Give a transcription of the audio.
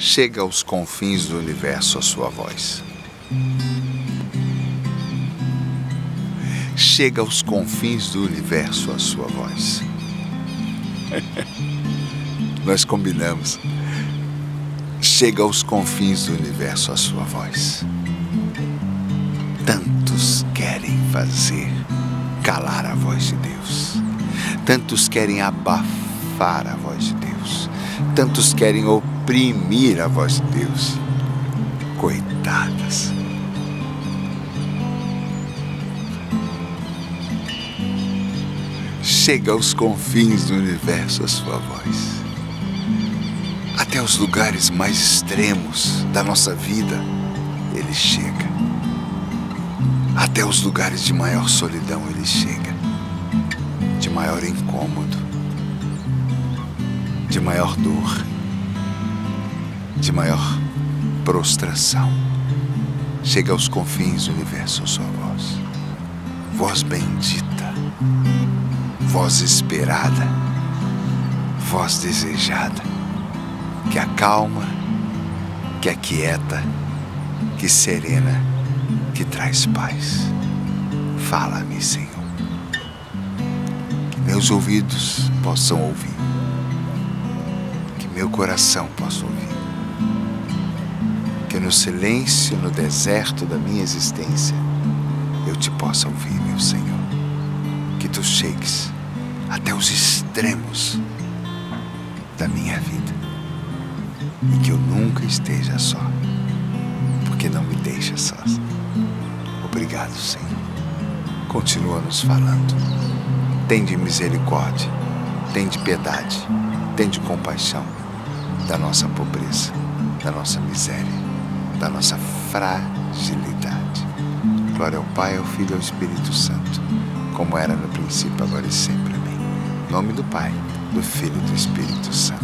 chega aos confins do universo a sua voz. Chega aos confins do universo a sua voz. Nós combinamos. Chega aos confins do universo a sua voz. Tantos querem fazer calar a voz de Deus. Tantos querem abafar a voz de Deus. Tantos querem oprimir a voz de Deus. Coitadas. Chega aos confins do universo a sua voz. Até os lugares mais extremos da nossa vida, ele chega. Até os lugares de maior solidão, ele chega. De maior incômodo, de maior dor, de maior prostração. Chega aos confins do universo sua voz. Voz bendita, voz esperada, voz desejada, que acalma, que aquieta, que serena, que traz paz. Fala-me, Senhor. Que meus ouvidos possam ouvir, que meu coração possa ouvir, no silêncio, no deserto da minha existência, eu te possa ouvir, meu Senhor. Que tu chegues até os extremos da minha vida e que eu nunca esteja só, porque não me deixa só. Obrigado, Senhor. Continua nos falando. Tende misericórdia, tende piedade, tende compaixão da nossa pobreza, da nossa miséria, da nossa fragilidade. Glória ao Pai, ao Filho e ao Espírito Santo, como era no princípio, agora e sempre. Amém. Em nome do Pai, do Filho e do Espírito Santo.